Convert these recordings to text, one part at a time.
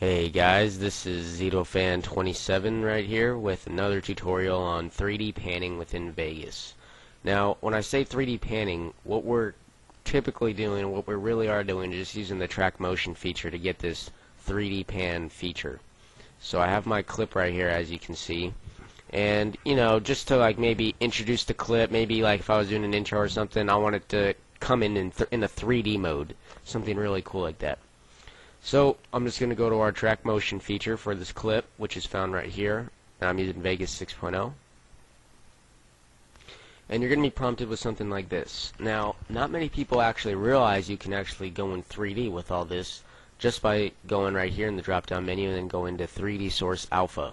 Hey guys, this is ZitoFan27 right here with another tutorial on 3D panning within Vegas. Now, when I say 3D panning, what we're typically doing, what we really are doing, is just using the track motion feature to get this 3D pan feature. So I have my clip right here, as you can see, and you know, just to like maybe introduce the clip, maybe like if I was doing an intro or something, I want it to come in in, th in a 3D mode, something really cool like that. So I'm just going to go to our track motion feature for this clip, which is found right here. I'm using Vegas 6.0. And you're going to be prompted with something like this. Now, not many people actually realize you can actually go in 3D with all this just by going right here in the drop-down menu and then go into 3D Source Alpha.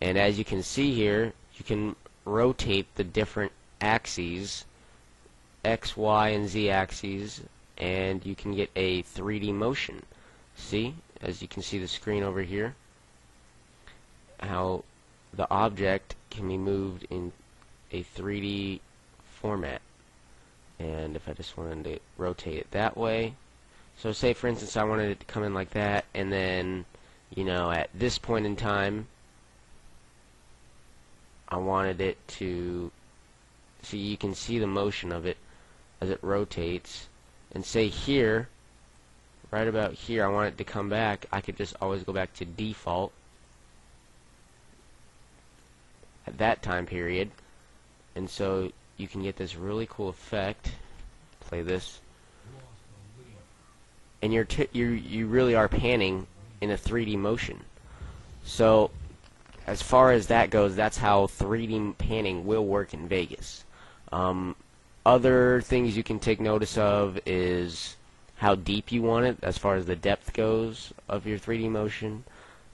And as you can see here, you can rotate the different axes, X, Y, and Z axes, and you can get a 3D motion. See, as you can see the screen over here, how the object can be moved in a 3D format. And if I just wanted to rotate it that way, so say for instance I wanted it to come in like that, and then, you know, at this point in time, I wanted it to, see you can see the motion of it as it rotates, and say here, right about here, I want it to come back, I could just always go back to default at that time period. And so you can get this really cool effect. Play this. And you're you you really are panning in a 3D motion. So as far as that goes, that's how 3D panning will work in Vegas. Um, other things you can take notice of is how deep you want it as far as the depth goes of your 3D motion.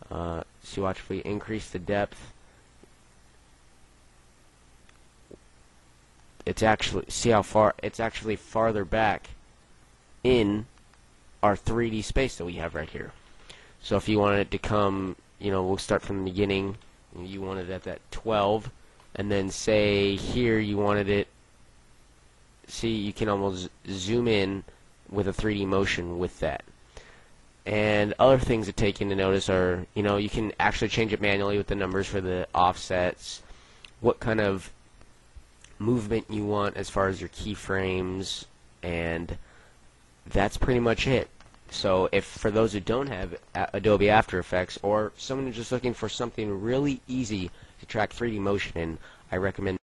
Uh, so watch if we increase the depth. It's actually, see how far, it's actually farther back in our 3D space that we have right here. So if you wanted it to come, you know, we'll start from the beginning. You wanted it at that 12, and then say here you wanted it, see you can almost zoom in with a 3D motion with that. And other things to take into notice are, you know, you can actually change it manually with the numbers for the offsets, what kind of movement you want as far as your keyframes, and that's pretty much it. So if for those who don't have Adobe After Effects or someone who's just looking for something really easy to track 3D motion in, I recommend